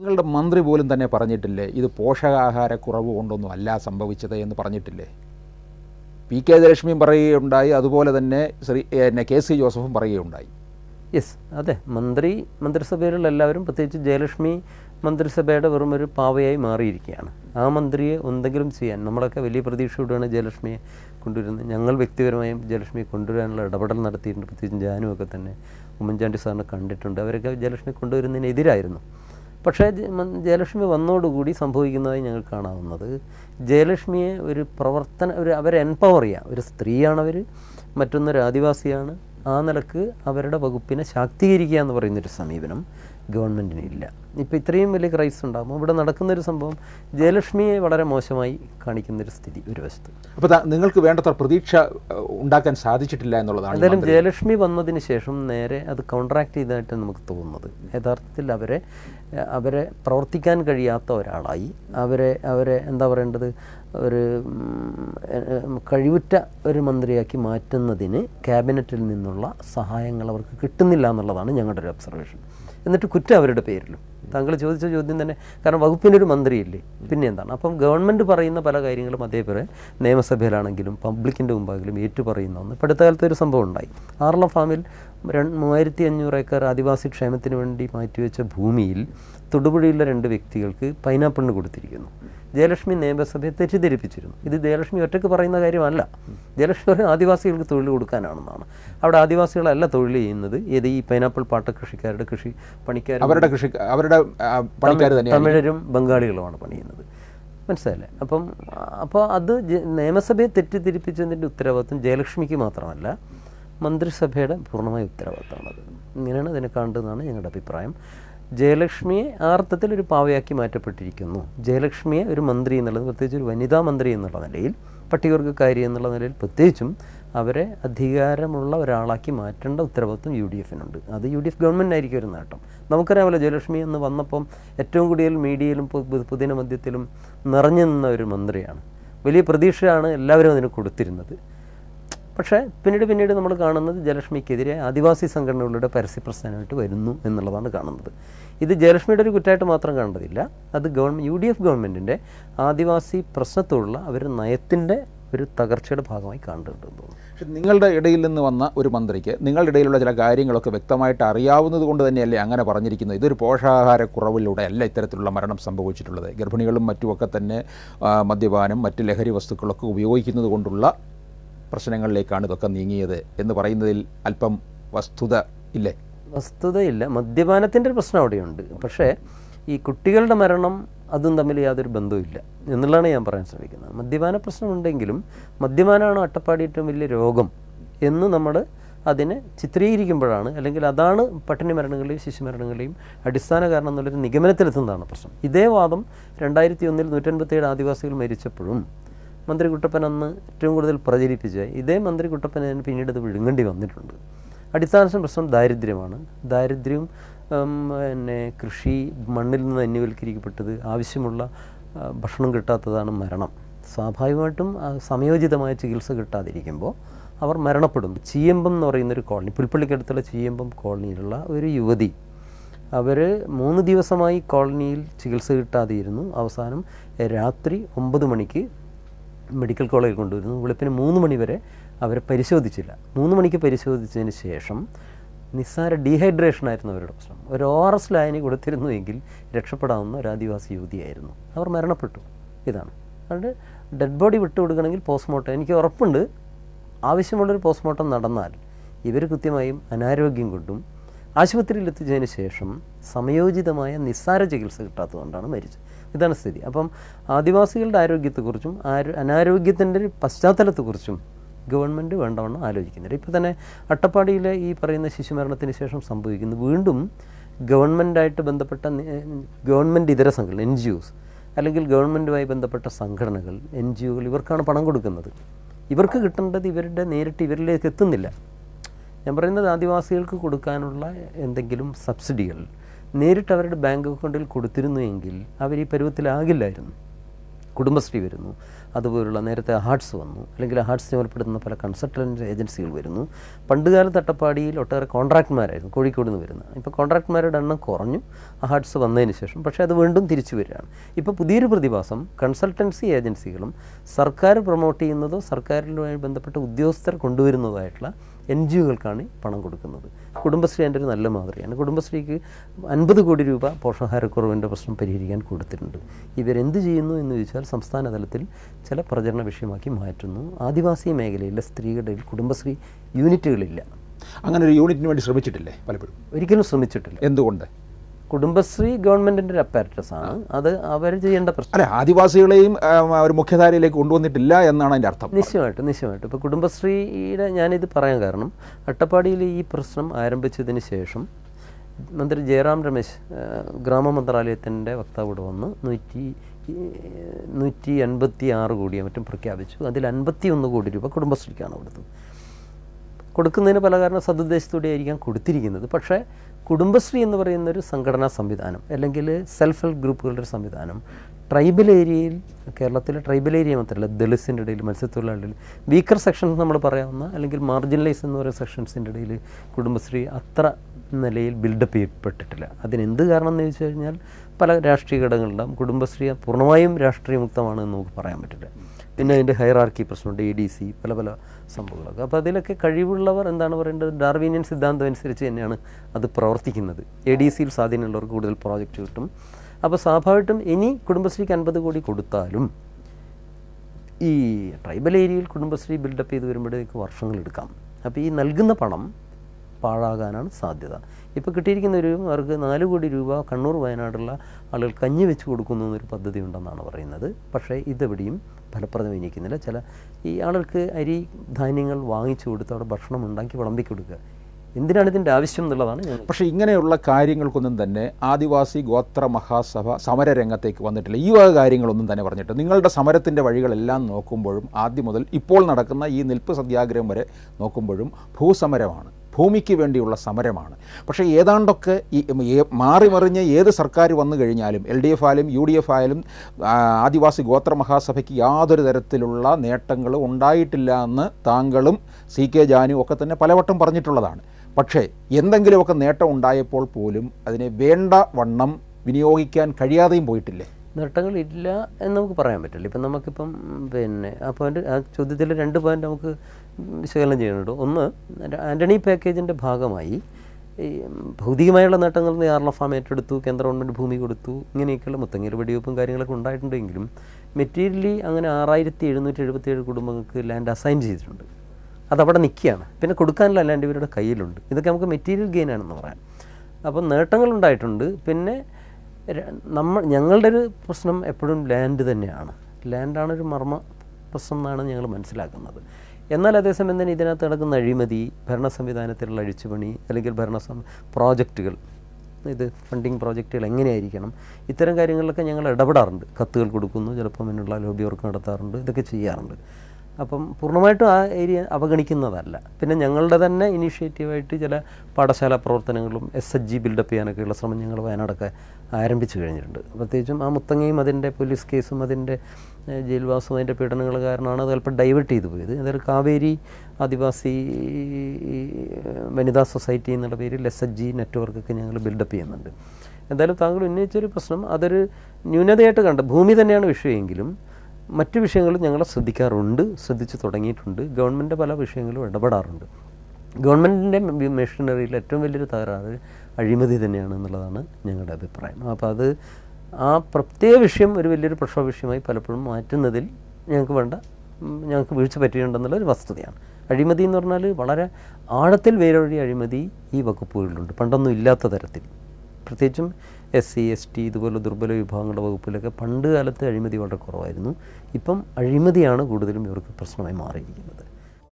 നിങ്ങളുടെ മന്ത്രി പോലും തന്നെ പറഞ്ഞിട്ടില്ലേ ഇത് പോഷകാഹാരക്കുറവ് കൊണ്ടൊന്നും അല്ല സംഭവിച്ചത് എന്ന് പറഞ്ഞിട്ടില്ലേ? പി കെ ജയലക്ഷ്മിയും പറയുകയുണ്ടായി അതുപോലെ തന്നെ ശ്രീ എന്നെ കെ സി ജോസഫും പറയുകയുണ്ടായി. യെസ് അതെ മന്ത്രി മന്ത്രിസഭയിലുള്ള എല്ലാവരും പ്രത്യേകിച്ച് ജയലക്ഷ്മി മന്ത്രിസഭയുടെ വെറും ഒരു പാവയായി മാറിയിരിക്കുകയാണ്. ആ മന്ത്രിയെ എന്തെങ്കിലും ചെയ്യാൻ നമ്മളൊക്കെ വലിയ പ്രതീക്ഷയോടെയാണ് ജയലക്ഷ്മിയെ കൊണ്ടുവരുന്നത്. ഞങ്ങൾ വ്യക്തിപരമായും ജയലക്ഷ്മിയെ കൊണ്ടുവരാനുള്ള ഇടപെടൽ നടത്തിയിട്ടുണ്ട്. പ്രത്യേകിച്ച് ജാനുമൊക്കെ തന്നെ ഉമ്മൻചാണ്ടി സാറിനെ കണ്ടിട്ടുണ്ട്. അവരൊക്കെ ജയലക്ഷ്മി കൊണ്ടുവരുന്നതിനെതിരായിരുന്നു. പക്ഷേ ജയലക്ഷ്മി വന്നതോടുകൂടി സംഭവിക്കുന്നതായി ഞങ്ങൾ കാണാവുന്നത്. ജയലക്ഷ്മിയെ ഒരു പ്രവർത്തന ഒരു അവരെ എൻപവർ ചെയ്യുക ഒരു സ്ത്രീയാണവർ മറ്റൊന്നൊരു ആദിവാസിയാണ്. ആ നിലയ്ക്ക് അവരുടെ വകുപ്പിനെ ശാക്തീകരിക്കുക എന്ന് പറയുന്നൊരു സമീപനം ഗവൺമെന്റിന് ഇല്ല. ഇപ്പോൾ ഇത്രയും വലിയ ക്രൈസ് ഉണ്ടാകുമ്പോൾ ഇവിടെ നടക്കുന്നൊരു സംഭവം ജയലക്ഷ്മിയെ വളരെ മോശമായി കാണിക്കുന്നൊരു സ്ഥിതി ഒരു വശത്ത്. അപ്പോൾ നിങ്ങൾക്ക് വേണ്ടത്ര പ്രതീക്ഷ ഉണ്ടാക്കാൻ സാധിച്ചിട്ടില്ല എന്നുള്ളതാണ് എന്തായാലും ജയലക്ഷ്മി വന്നതിന് ശേഷം നേരെ അത് കോൺട്രാക്ട് ചെയ്തതായിട്ട് നമുക്ക് തോന്നുന്നത്. യഥാർത്ഥത്തിൽ അവരെ അവരെ പ്രവർത്തിക്കാൻ കഴിയാത്ത ഒരാളായി. അവരെ അവരെ എന്താ പറയേണ്ടത്? ഒരു കഴിവുറ്റ ഒരു മന്ത്രിയാക്കി മാറ്റുന്നതിന് ക്യാബിനറ്റിൽ നിന്നുള്ള സഹായങ്ങൾ അവർക്ക് കിട്ടുന്നില്ല എന്നുള്ളതാണ് ഞങ്ങളുടെ ഒരു ഒബ്സർവേഷൻ എന്നിട്ട് കുറ്റം അവരുടെ പേരിലും. താങ്കൾ ചോദിച്ച ചോദ്യം തന്നെ. കാരണം വകുപ്പിനൊരു മന്ത്രിയില്ലേ? പിന്നെ എന്താണ്? അപ്പം ഗവൺമെന്റ് പറയുന്ന പല കാര്യങ്ങളും അതേപോലെ നിയമസഭയിലാണെങ്കിലും പബ്ലിക്കിന്റെ മുമ്പാകിലും ഏറ്റു പറയുന്ന ഒന്ന്. ഇപ്പം അടുത്ത കാലത്ത് ഒരു സംഭവം ഉണ്ടായി. ആറളം ഫാമിൽ മൂവായിരത്തി അഞ്ഞൂറ് ഏക്കർ ആദിവാസി ക്ഷേമത്തിന് വേണ്ടി മാറ്റിവെച്ച ഭൂമിയിൽ തൊടുപുഴയിലെ രണ്ട് വ്യക്തികൾക്ക് പൈനാപ്പിളിന് കൊടുത്തിരിക്കുന്നു. ജയലക്ഷ്മി നിയമസഭയെ തെറ്റിദ്ധരിപ്പിച്ചിരുന്നു. ഇത് ജയലക്ഷ്മി ഒറ്റയ്ക്ക് പറയുന്ന കാര്യമല്ല. ജയലക്ഷ്മി പറയുന്നത് ആദിവാസികൾക്ക് തൊഴിൽ കൊടുക്കാനാണെന്നാണ്. അവിടെ ആദിവാസികളല്ല തൊഴിൽ ചെയ്യുന്നത്. ഏത് ഈ പൈനാപ്പിൾ പാട്ട കൃഷിക്കാരുടെ കൃഷി പണിക്കാർ അവരുടെ കൃഷി അവരുടെ തമിഴരും ബംഗാളികളുമാണ് പണിയുന്നത്. മനസ്സിലായില്ലേ? അപ്പം അപ്പോൾ അത് നിയമസഭയെ തെറ്റിദ്ധരിപ്പിച്ചതിന്റെ ഉത്തരവാദിത്വം ജയലക്ഷ്മിക്ക് മാത്രമല്ല. മന്ത്രിസഭയുടെ പൂർണമായ ഉത്തരവാദിത്തമാണത്. ഇങ്ങനെയാണ് അതിനെ കണ്ടതെന്നാണ് ഞങ്ങളുടെ അഭിപ്രായം. ജയലക്ഷ്മിയെ ആ അർത്ഥത്തിൽ ഒരു പാവയാക്കി മാറ്റപ്പെട്ടിരിക്കുന്നു. ജയലക്ഷ്മിയെ ഒരു മന്ത്രി എന്നുള്ളത് പ്രത്യേകിച്ച് ഒരു വനിതാ മന്ത്രി എന്നുള്ള നിലയിൽ പട്ടികവർഗക്കാരി എന്നുള്ള നിലയിൽ പ്രത്യേകിച്ചും അവരെ അധികാരമുള്ള ഒരാളാക്കി മാറ്റേണ്ട ഉത്തരവാദിത്വം യു ഡി എഫിനുണ്ട് അത് യു ഡി എഫ് ഗവൺമെന്റിനായിരിക്കും ഒരു നേട്ടം. നമുക്കറിയാമല്ലോ ജയലക്ഷ്മി എന്ന് വന്നപ്പം ഏറ്റവും കൂടുതൽ മീഡിയയിലും പൊതുജന മധ്യത്തിലും നിറഞ്ഞു നിന്ന ഒരു മന്ത്രിയാണ്. വലിയ പ്രതീക്ഷയാണ് എല്ലാവരും അതിന് കൊടുത്തിരുന്നത്. പക്ഷേ പിന്നീട് പിന്നീട് നമ്മൾ കാണുന്നത് ജയലക്ഷ്മിക്കെതിരെ ആദിവാസി സംഘടനകളുടെ പരസ്യ പ്രസ്ഥാനമായിട്ട് വരുന്നു എന്നുള്ളതാണ് കാണുന്നത്. ഇത് ജയലക്ഷ്മിയുടെ ഒരു കുറ്റമായിട്ട് മാത്രം കാണേണ്ടതില്ല അത് ഗവൺമെന്റ് യു ഡി എഫ് ഗവൺമെന്റിന്റെ ആദിവാസി പ്രശ്നത്തോടുള്ള അവർ നയത്തിന്റെ ഒരു തകർച്ചയുടെ ഭാഗമായി കാണേണ്ടതുണ്ട് പക്ഷേ നിങ്ങളുടെ ഇടയിൽ നിന്ന് വന്ന ഒരു മന്ത്രിക്ക് നിങ്ങളുടെ ഇടയിലുള്ള ചില കാര്യങ്ങളൊക്കെ വ്യക്തമായിട്ട് അറിയാവുന്നത് കൊണ്ട് തന്നെയല്ലേ അങ്ങനെ പറഞ്ഞിരിക്കുന്നത്? ഇതൊരു പോഷകാഹാരക്കുറവിലൂടെ അല്ല ഇത്തരത്തിലുള്ള മരണം സംഭവിച്ചിട്ടുള്ളത്. ഗർഭിണികളും മറ്റുമൊക്കെ തന്നെ മദ്യപാനം മറ്റ് ലഹരി വസ്തുക്കളൊക്കെ ഉപയോഗിക്കുന്നത് കൊണ്ടുള്ള പ്രശ്നങ്ങളിലേക്കാണ് ഇതൊക്കെ നീങ്ങിയത് എന്ന് പറയുന്നതിൽ അല്പം വസ്തുത ഇല്ലേ? വസ്തുതയില്ല മദ്യപാനത്തിന്റെ പ്രശ്നം അവിടെയുണ്ട്. പക്ഷേ ഈ കുട്ടികളുടെ മരണം അതും തമ്മിൽ യാതൊരു ബന്ധവുമില്ല എന്നുള്ളതാണ് ഞാൻ പറയാൻ ശ്രമിക്കുന്നത്. മദ്യപാന പ്രശ്നമുണ്ടെങ്കിലും മദ്യപാനമാണ് അട്ടപ്പാടി ഏറ്റവും വലിയ രോഗം എന്ന് നമ്മൾ അതിനെ ചിത്രീകരിക്കുമ്പോഴാണ് അല്ലെങ്കിൽ അതാണ് പട്ടിണി മരണങ്ങളെയും ശിശുമരണങ്ങളെയും അടിസ്ഥാന കാരണം എന്നുള്ളൊരു നിഗമനത്തിലെത്തുന്നതാണ് പ്രശ്നം. ഇതേ വാദം രണ്ടായിരത്തി ഒന്നിൽ നൂറ്റൻപത്തേഴ് ആദിവാസികൾ മരിച്ചപ്പോഴും മന്ത്രി കുട്ടപ്പൻ അന്ന് ഏറ്റവും കൂടുതൽ പ്രചരിപ്പിച്ച ഇതേ മന്ത്രി കുട്ടപ്പൻ അതിന് പിന്നീട് അത് വിഴുങ്ങേണ്ടി വന്നിട്ടുണ്ട്. അടിസ്ഥാന പ്രശ്നം ദാരിദ്ര്യമാണ്. ദാരിദ്ര്യം പിന്നെ കൃഷി മണ്ണിൽ നിന്ന് അന്യവൽക്കരിക്കപ്പെട്ടത് ആവശ്യമുള്ള ഭക്ഷണം കിട്ടാത്തതാണ് മരണം. സ്വാഭാവികമായിട്ടും സമയോചിതമായ ചികിത്സ കിട്ടാതിരിക്കുമ്പോൾ അവർ മരണപ്പെടും. ചീയമ്പം എന്ന് പറയുന്നൊരു കോളനി പുൽപ്പള്ളിക്കടുത്തുള്ള ചീയമ്പം കോളനിയിലുള്ള ഒരു യുവതി. അവർ മൂന്ന് ദിവസമായി കോളനിയിൽ ചികിത്സ കിട്ടാതെയിരുന്നു അവസാനം രാത്രി ഒമ്പത് മണിക്ക് മെഡിക്കൽ കോളേജിൽ കൊണ്ടുവരുന്നു. വെളുപ്പിന് മൂന്ന് മണി വരെ അവരെ പരിശോധിച്ചില്ല. മൂന്ന് മണിക്ക് പരിശോധിച്ചതിന് ശേഷം നിസ്സാര ഡീഹൈഡ്രേഷൻ ആയിരുന്നു അവരുടെ പ്രശ്നം. ഒരു എസ് ലായനി കൊടുത്തിരുന്നുവെങ്കിൽ രക്ഷപ്പെടാവുന്ന ഒരു ആദിവാസി യുവതിയായിരുന്നു. അവർ മരണപ്പെട്ടു. ഇതാണ്. അതുകൊണ്ട് ഡെഡ് ബോഡി വിട്ടുകൊടുക്കണമെങ്കിൽ പോസ്റ്റ്മോർട്ടം എനിക്ക് ഉറപ്പുണ്ട്. ആവശ്യമുള്ളൊരു പോസ്റ്റ്മോർട്ടം നടന്നാൽ ഇവർ കൃത്യമായും അനാരോഗ്യം കൊണ്ടും ആശുപത്രിയിൽ എത്തിച്ചതിന് ശേഷം സമയോചിതമായ നിസ്സാര ചികിത്സ കിട്ടാത്തതുകൊണ്ടാണ് മരിച്ചത്. ഇതാണ് സ്ഥിതി. അപ്പം ആദിവാസികളുടെ ആരോഗ്യത്തെക്കുറിച്ചും ആരോ അനാരോഗ്യത്തിന്റെ ഒരു പശ്ചാത്തലത്തെക്കുറിച്ചും ഗവൺമെന്റ് വേണ്ടവണ്ണം ആലോചിക്കുന്നുണ്ട്. ഇപ്പോൾ തന്നെ അട്ടപ്പാടിയിലെ ഈ പറയുന്ന ശിശുമരണത്തിന് ശേഷം സംഭവിക്കുന്നു. വീണ്ടും ഗവൺമെന്റായിട്ട് ബന്ധപ്പെട്ട ഗവൺമെന്റ് ഇതര സംഘടന എൻ ജി ഒസ് അല്ലെങ്കിൽ ഗവൺമെന്റുമായി ബന്ധപ്പെട്ട സംഘടനകൾ എൻ ജി ഒകൾ ഇവർക്കാണ് പണം കൊടുക്കുന്നത്. ഇവർക്ക് കിട്ടേണ്ടത് ഇവരുടെ നേരിട്ട് ഇവരിലേക്ക് എത്തുന്നില്ല. ഞാൻ പറയുന്നത് ആദിവാസികൾക്ക് കൊടുക്കാനുള്ള എന്തെങ്കിലും സബ്സിഡികൾ നേരിട്ട് അവരുടെ ബാങ്ക് അക്കൗണ്ടിൽ കൊടുത്തിരുന്നു എങ്കിൽ അവർ ഈ പരുവത്തിലാകില്ലായിരുന്നു. കുടുംബശ്രീ വരുന്നു. അതുപോലുള്ള നേരത്തെ ഹാർട്സ് വന്നു. അല്ലെങ്കിൽ ഹാർട്സ് ഉൾപ്പെടുന്ന പല കൺസൾട്ടന്റ് ഏജൻസികൾ വരുന്നു. പണ്ടുകാലത്ത് അട്ടപ്പാടിയിൽ ഒട്ടേറെ കോൺട്രാക്ട്മാരായിരുന്നു കോഴിക്കോട് നിന്ന് വരുന്നത് ഇപ്പോൾ കോൺട്രാക്ട്മാരുടെ എണ്ണം കുറഞ്ഞു. ആ ഹാർട്സ് വന്നതിന് ശേഷം. പക്ഷേ അത് വീണ്ടും തിരിച്ചു വരികയാണ്. ഇപ്പോൾ പുതിയൊരു പ്രതിഭാസം കൺസൾട്ടൻസി ഏജൻസികളും സർക്കാർ പ്രൊമോട്ട് ചെയ്യുന്നതോ സർക്കാരിലുമായി ബന്ധപ്പെട്ട ഉദ്യോഗസ്ഥർ കൊണ്ടുവരുന്നതായിട്ടുള്ള എൻ ജി ഒകൾക്കാണ് പണം കൊടുക്കുന്നത്. കുടുംബശ്രീ എന്റെ ഒരു നല്ല മാതൃകയാണ്. കുടുംബശ്രീക്ക് അൻപത് കോടി രൂപ പോഷകാഹാരക്കുറവിന്റെ പ്രശ്നം പരിഹരിക്കാൻ കൊടുത്തിട്ടുണ്ട്. ഇവരെന്ത് ചെയ്യുന്നു എന്ന് ചോദിച്ചാൽ സംസ്ഥാന തലത്തിൽ ചില പ്രചരണ വിഷയമാക്കി മാറ്റുന്നു. ആദിവാസി മേഖലയിലെ സ്ത്രീകളുടെ കുടുംബശ്രീ യൂണിറ്റുകളില്ല. അങ്ങനെ ഒരു യൂണിറ്റിന് വേണ്ടി ശ്രമിച്ചിട്ടില്ലേ പലപ്പോഴും? ഒരിക്കലും ശ്രമിച്ചിട്ടില്ല. എന്തുകൊണ്ട്? കുടുംബശ്രീ ഗവൺമെന്റിന്റെ ഒരു അപ്പാരറ്റസ് ആണ്. അത് അവർ ചെയ്യേണ്ട പ്രശ്നം. അല്ല ആദിവാസികളെയും അവർ ഒരു മുഖ്യധാരയിലേക്ക് കൊണ്ടുവന്നിട്ടില്ല എന്നാണ് അതിന്റെ അർത്ഥം. നിശ്ചയമായിട്ടും നിശ്ചയമായിട്ടും. ഇപ്പോൾ കുടുംബശ്രീയുടെ ഞാനിത് പറയാൻ കാരണം അട്ടപ്പാടിയിൽ ഈ പ്രശ്നം ആരംഭിച്ചതിന് ശേഷം മന്ത്രി ജയറാം രമേശ് ഗ്രാമ മന്ത്രാലയത്തിന്റെ വക്താവ് വന്ന് നൂറ്റി നൂറ്റി എൺപത്തി ആറ് കോടിയോ മറ്റും പ്രഖ്യാപിച്ചു. അതിൽ അൻപത്തി ഒന്ന് കോടി രൂപ കുടുംബശ്രീക്കാണ് കൊടുത്തത്. കൊടുക്കുന്നതിന് പല കാരണം സതുദ്ദേശത്തോടെ ആയിരിക്കാം കൊടുത്തിരിക്കുന്നത്. പക്ഷേ കുടുംബശ്രീ എന്ന് പറയുന്ന ഒരു സംഘടനാ സംവിധാനം അല്ലെങ്കിൽ സെൽഫ് ഹെൽപ്പ് ഗ്രൂപ്പുകളുടെ ഒരു സംവിധാനം ട്രൈബൽ ഏരിയയിൽ കേരളത്തിലെ ട്രൈബൽ ഏരിയ മാത്രമല്ല ദളിസിന്റെ ഇടയിൽ മത്സ്യത്തൊഴിലാളികളിൽ വീക്കർ സെക്ഷൻസ് നമ്മൾ പറയാവുന്ന അല്ലെങ്കിൽ മാർജിനലൈസ് എന്ന് പറയുന്ന സെക്ഷൻസിന്റെ ഇടയിൽ കുടുംബശ്രീ അത്ര നിലയിൽ ബിൽഡപ്പ് ചെയ്യപ്പെട്ടിട്ടില്ല. അതിനെന്ത് കാരണം എന്ന് ചോദിച്ചു കഴിഞ്ഞാൽ പല രാഷ്ട്രീയ ഘടകങ്ങളുണ്ടാകും കുടുംബശ്രീ പൂർണമായും രാഷ്ട്രീയമുക്തമാണ് എന്ന് നമുക്ക് പറയാൻ പറ്റില്ല. പിന്നെ അതിന്റെ ഹൈറാർക്കി പ്രശ്നമുണ്ട് എ ഡി സി പല പല സംഭവങ്ങളൊക്കെ. അപ്പോൾ അതിലൊക്കെ കഴിവുള്ളവർ എന്താണ് പറയേണ്ടത്? ഡാർവീനിയൻ സിദ്ധാന്തം അനുസരിച്ച് തന്നെയാണ് അത് പ്രവർത്തിക്കുന്നത്. എ ഡി സിയിൽ സ്വാധീനമുള്ളവർക്ക് കൂടുതൽ പ്രോജക്റ്റ് കിട്ടും. അപ്പോൾ സ്വാഭാവികമായിട്ടും ഇനി കുടുംബശ്രീക്ക് അൻപത് കോടി കൊടുത്താലും ഈ ട്രൈബൽ ഏരിയയിൽ കുടുംബശ്രീ ബിൽഡപ്പ് ചെയ്ത് വരുമ്പോഴേക്ക് വർഷങ്ങളെടുക്കാം അപ്പോൾ ഈ നൽകുന്ന പണം പാഴാകാനാണ് സാധ്യത. ഇപ്പോൾ കിട്ടിയിരിക്കുന്ന ഒരു അവർക്ക് നാല് കോടി രൂപ കണ്ണൂർ വയനാടുള്ള ആളുകൾ കഞ്ഞി വെച്ച് കൊടുക്കുന്നു എന്നൊരു പദ്ധതി ഉണ്ടെന്നാണ് പറയുന്നത്. പക്ഷേ ഇതെവിടെയും ഫലപ്രദമായി നിൽക്കുന്നില്ല ചില ഈ ആളുകൾക്ക് അരി ധാന്യങ്ങൾ വാങ്ങിച്ചു കൊടുത്ത് അവിടെ ഭക്ഷണം ഉണ്ടാക്കി വിളമ്പി കൊടുക്കുക. എന്തിനാണ് ഇതിന്റെ ആവശ്യം എന്നുള്ളതാണ് പക്ഷേ ഇങ്ങനെയുള്ള കാര്യങ്ങൾക്കൊന്നും തന്നെ ആദിവാസി ഗോത്ര മഹാസഭ സമര രംഗത്തേക്ക് വന്നിട്ടില്ല. ഈ വക കാര്യങ്ങളൊന്നും തന്നെ പറഞ്ഞിട്ട് നിങ്ങളുടെ സമരത്തിന്റെ വഴികളെല്ലാം നോക്കുമ്പോഴും ആദ്യം മുതൽ ഇപ്പോൾ നടക്കുന്ന ഈ നിൽപ്പ് സത്യാഗ്രഹം വരെ നോക്കുമ്പോഴും ഭൂസമരമാണ്. ഭൂമിക്ക് വേണ്ടിയുള്ള സമരമാണ്. പക്ഷേ ഏതാണ്ടൊക്കെ ഈ മാറി മറിഞ്ഞ് ഏത് സർക്കാർ വന്നു കഴിഞ്ഞാലും എൽ ഡി എഫ് ആയാലും യു ഡി എഫ് ആയാലും ആദിവാസി ഗോത്ര മഹാസഭയ്ക്ക് യാതൊരു തരത്തിലുള്ള നേട്ടങ്ങളും ഉണ്ടായിട്ടില്ല എന്ന് താങ്കളും സി കെ ജാനും ഒക്കെ തന്നെ പലവട്ടം പറഞ്ഞിട്ടുള്ളതാണ്. പക്ഷേ എന്തെങ്കിലുമൊക്കെ നേട്ടം ഉണ്ടായപ്പോൾ പോലും അതിനെ വേണ്ട വണ്ണം വിനിയോഗിക്കാൻ കഴിയാതെയും പോയിട്ടില്ലേ? നേട്ടങ്ങളില്ല എന്ന് നമുക്ക് പറയാൻ പറ്റില്ല. ഇപ്പം നമുക്കിപ്പം പിന്നെ ആ പോയിന്റ് ആ ചോദ്യത്തിൽ രണ്ട് പോയിന്റ് നമുക്ക് വിശകലനം ചെയ്യുന്നുണ്ട്. ഒന്ന് ആന്റണി പാക്കേജിന്റെ ഭാഗമായി ഈ ഭൗതികമായുള്ള നേട്ടങ്ങൾ ആർല ഫാം ഏറ്റെടുത്തു കേന്ദ്ര ഗവൺമെന്റ് ഭൂമി കൊടുത്തു ഇങ്ങനെയൊക്കെയുള്ള മുത്തങ്ങയിൽ വെടിവെപ്പും കാര്യങ്ങളൊക്കെ ഉണ്ടായിട്ടുണ്ടെങ്കിലും മെറ്റീരിയലി അങ്ങനെ ആറായിരത്തി എഴുന്നൂറ്റി എഴുപത്തിയേഴ് കുടുംബങ്ങൾക്ക് ലാൻഡ് അസൈൻ ചെയ്തിട്ടുണ്ട്. അതവിടെ നിൽക്കുകയാണ്. പിന്നെ കൊടുക്കാനുള്ള ലാൻഡ് ഇവരുടെ കയ്യിലുണ്ട്. ഇതൊക്കെ നമുക്ക് മെറ്റീരിയൽ ഗെയിൻ ആണെന്ന് പറയാം. അപ്പം നേട്ടങ്ങളുണ്ടായിട്ടുണ്ട് പിന്നെ നമ്മൾ ഞങ്ങളുടെ ഒരു പ്രശ്നം എപ്പോഴും ലാൻഡ് തന്നെയാണ്. ലാൻഡാണ് ഒരു മർമ്മ പ്രശ്നം എന്നാണ് ഞങ്ങൾ മനസ്സിലാക്കുന്നത്. എന്നാൽ അതേസമയം തന്നെ ഇതിനകത്ത് നടക്കുന്ന അഴിമതി ഭരണ സംവിധാനത്തിലുള്ള അഴിച്ചുപണി അല്ലെങ്കിൽ ഭരണ പ്രോജക്റ്റുകൾ ഇത് ഫണ്ടിങ് പ്രോജക്റ്റുകൾ എങ്ങനെയായിരിക്കണം ഇത്തരം കാര്യങ്ങളിലൊക്കെ ഞങ്ങൾ ഇടപെടാറുണ്ട്. കത്തുകൾ കൊടുക്കുന്നു ചിലപ്പോൾ അതിനുള്ള ലോബി വർക്ക് നടത്താറുണ്ട് ഇതൊക്കെ ചെയ്യാറുണ്ട്. അപ്പം പൂർണമായിട്ടും ആ ഏരിയ അവഗണിക്കുന്നതല്ല. പിന്നെ ഞങ്ങളുടെ തന്നെ ഇനീഷ്യേറ്റീവായിട്ട് ചില പാഠശാല പ്രവർത്തനങ്ങളും എസ് എച്ച് ജി ബിൽഡപ്പ് ചെയ്യാനൊക്കെയുള്ള ശ്രമം ഞങ്ങൾ വയനാടൊക്കെ ആരംഭിച്ചു കഴിഞ്ഞിട്ടുണ്ട്. പ്രത്യേകിച്ചും ആ മുത്തങ്ങയും അതിന്റെ പോലീസ് കേസും അതിന്റെ ജയിൽവാസവും അതിന്റെ പീഡനങ്ങൾ കാരണമാണ് അത് അല്പം ഡൈവേർട്ട് ചെയ്തു പോയത്. അതായത് കാവേരി ആദിവാസി വനിതാ സൊസൈറ്റി എന്നുള്ള പേരിൽ എസ് എച്ച് ജി നെറ്റ്വർക്കൊക്കെ ഞങ്ങൾ ബിൽഡപ്പ് ചെയ്യുന്നുണ്ട്. എന്തായാലും താങ്കൾ ഉന്നയിച്ചൊരു പ്രശ്നം അതൊരു ന്യൂനതയായിട്ട് കണ്ട ഭൂമി തന്നെയാണ് വിഷയമെങ്കിലും മറ്റു വിഷയങ്ങളും ഞങ്ങൾ ശ്രദ്ധിക്കാറുണ്ട് ശ്രദ്ധിച്ചു തുടങ്ങിയിട്ടുണ്ട്. ഗവൺമെന്റ് പല വിഷയങ്ങളും ഇടപെടാറുണ്ട്. ഗവൺമെന്റിന്റെ മെഷീനറിയിൽ ഏറ്റവും വലിയൊരു തകരാറ് അഴിമതി തന്നെയാണ് എന്നുള്ളതാണ് ഞങ്ങളുടെ അഭിപ്രായം. അപ്പോൾ അത് ആ പ്രത്യേക വിഷയം ഒരു വലിയൊരു പ്രക്ഷോഭ വിഷയമായി പലപ്പോഴും മാറ്റുന്നതിൽ ഞങ്ങൾക്ക് വേണ്ട ഞങ്ങൾക്ക് വീഴ്ച പറ്റിയിട്ടുണ്ടെന്നുള്ള ഒരു വസ്തുതയാണ്. അഴിമതി എന്ന് പറഞ്ഞാൽ വളരെ ആഴത്തിൽ വേരൊഴി അഴിമതി ഈ വകുപ്പുകളിലുണ്ട്. പണ്ടൊന്നും ഇല്ലാത്ത തരത്തിൽ. പ്രത്യേകിച്ചും എസ് സി എസ് ടി ഇതുപോലെ ദുർബല വിഭാഗങ്ങളുടെ വകുപ്പിലൊക്കെ പണ്ട് കാലത്ത് അഴിമതി വളരെ കുറവായിരുന്നു. ഇപ്പം അഴിമതിയാണ് കൂടുതലും ഇവർക്ക് പ്രശ്നമായി മാറിയിരിക്കുന്നത്.